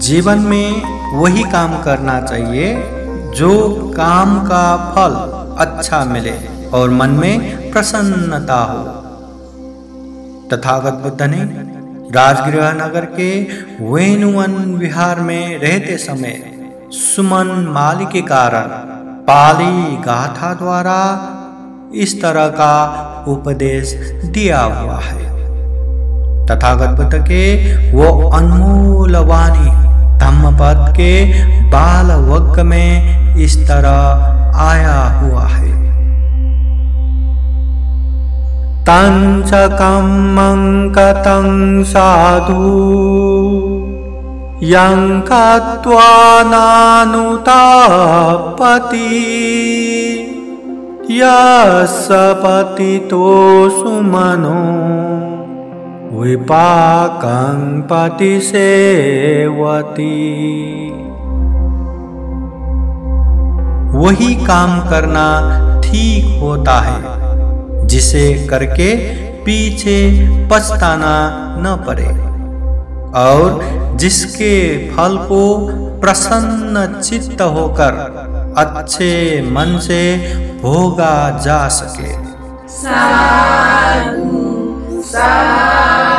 जीवन में वही काम करना चाहिए जो काम का फल अच्छा मिले और मन में प्रसन्नता हो। तथागत बुद्ध ने राजगृह नगर के वेणुवन विहार में रहते समय सुमन माली के कारण पाली गाथा द्वारा इस तरह का उपदेश दिया हुआ है। तथागत बुद्ध के वो अनमोल के बाल वग में इस तरह आया हुआ है। तंच कतं साधु यं कत्वा नानुतापति यस्पतितो सुमनो, विपाकं पतिसेवती। वही काम करना ठीक होता है, जिसे करके पीछे पछताना न पड़े, और जिसके फल को प्रसन्न चित्त होकर अच्छे मन से भोगा जा सके। साधु साधु।